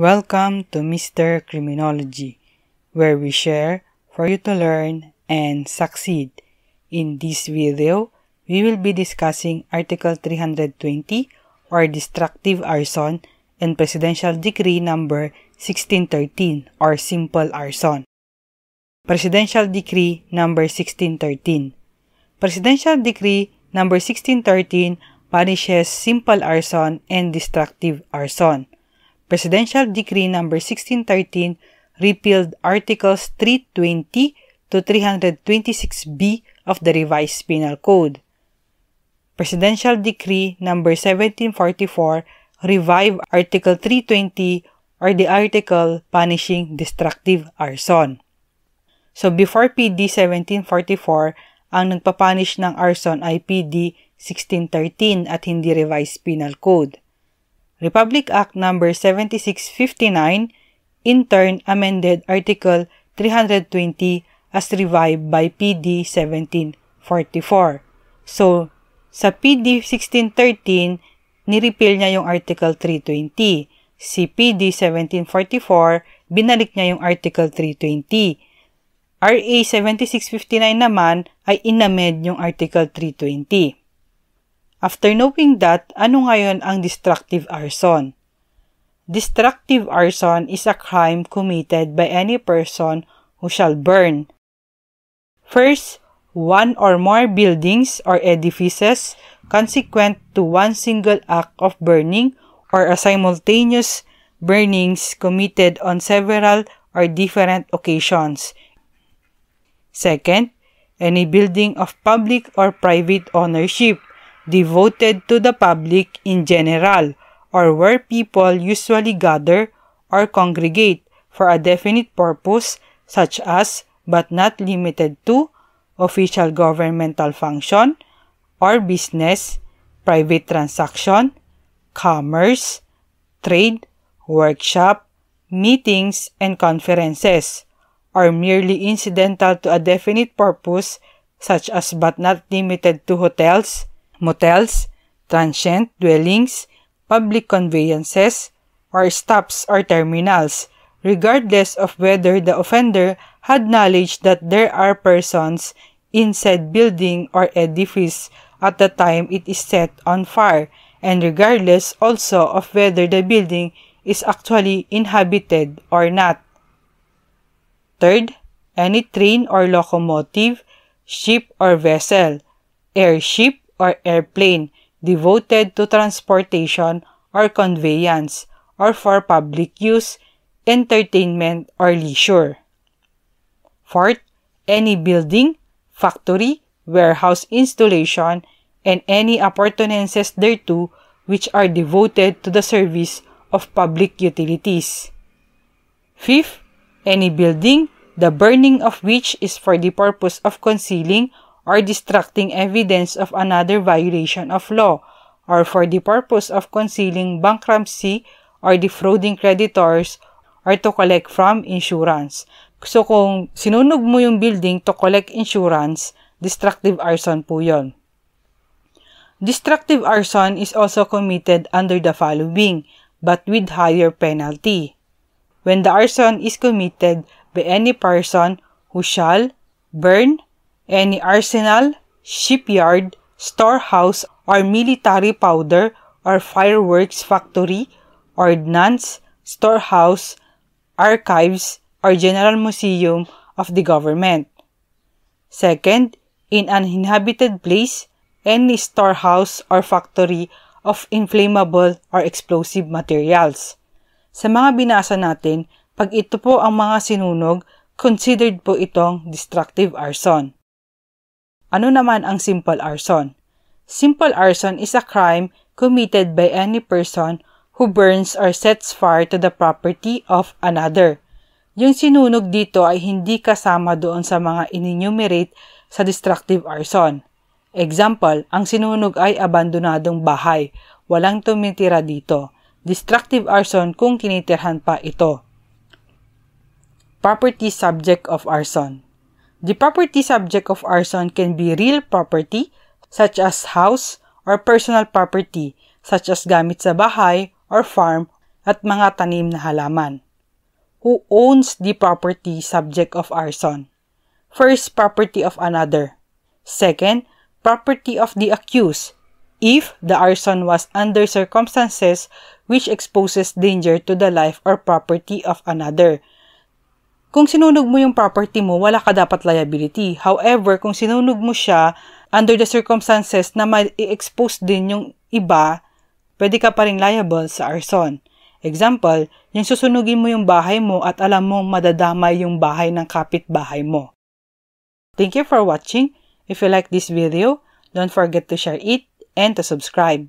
Welcome to Mr. Criminology, where we share for you to learn and succeed. In this video, we will be discussing Article 320 or Destructive Arson and Presidential Decree Number 1613 or Simple Arson. Presidential Decree Number 1613 Presidential Decree Number 1613 punishes simple arson and destructive arson. Presidential Decree Number 1613 repealed Articles 320 to 326B of the Revised Penal Code. Presidential Decree Number 1744 revived Article 320 or the article punishing destructive arson. So before PD 1744, ang nagpapanish ng arson ay PD 1613 at hindi revised penal code. Republic Act No. 7659 in turn amended Article 320 as revived by PD 1744. So, sa PD 1613, nirepeal niya yung Article 320. Si PD 1744, binalik niya yung Article 320. RA 7659 naman ay inamed yung Article 320. After knowing that, ano ngayon ang destructive arson? Destructive arson is a crime committed by any person who shall burn. First, one or more buildings or edifices consequent to one single act of burning or a simultaneous burnings committed on several or different occasions. Second, any building of public or private ownership devoted to the public in general or where people usually gather or congregate for a definite purpose such as but not limited to official governmental function or business, private transaction, commerce, trade, workshop, meetings, and conferences, or merely incidental to a definite purpose such as but not limited to hotels, motels, transient dwellings, public conveyances, or stops or terminals, regardless of whether the offender had knowledge that there are persons in said building or edifice at the time it is set on fire, and regardless also of whether the building is actually inhabited or not. Third, any train or locomotive, ship or vessel, airship, or airplane devoted to transportation or conveyance or for public use, entertainment, or leisure. Fourth, any building, factory, warehouse installation, and any appurtenances thereto which are devoted to the service of public utilities. Fifth, any building, the burning of which is for the purpose of concealing or distracting evidence of another violation of law, or for the purpose of concealing bankruptcy or defrauding creditors or to collect from insurance. So kung sinunog mo yung building to collect insurance, destructive arson po yon. Destructive arson is also committed under the following, but with higher penalty. When the arson is committed by any person who shall burn, any arsenal, shipyard, storehouse, or military powder or fireworks factory, ordnance, storehouse, archives, or general museum of the government. Second, in an inhabited place, any storehouse or factory of inflammable or explosive materials. Sa mga binasa natin, pag ito po ang mga sinunog, considered po itong destructive arson. Ano naman ang simple arson? Simple arson is a crime committed by any person who burns or sets fire to the property of another. Yung sinunog dito ay hindi kasama doon sa mga inenumerate sa destructive arson. Example, ang sinunog ay abandonadong bahay. Walang tumitira dito. Destructive arson kung tinitirhan pa ito. Property subject of arson. The property subject of arson can be real property such as house or personal property such as gamit sa bahay or farm at mga tanim na halaman. Who owns the property subject of arson? First, property of another. Second, property of the accused if the arson was under circumstances which exposes danger to the life or property of another. Kung sinunog mo yung property mo, wala ka dapat liability. However, kung sinunog mo siya under the circumstances na may expose din yung iba, pwede ka pa rin liable sa arson. Example, yung susunugin mo yung bahay mo at alam mong madadamay yung bahay ng kapitbahay mo. Thank you for watching. If you like this video, don't forget to share it and to subscribe.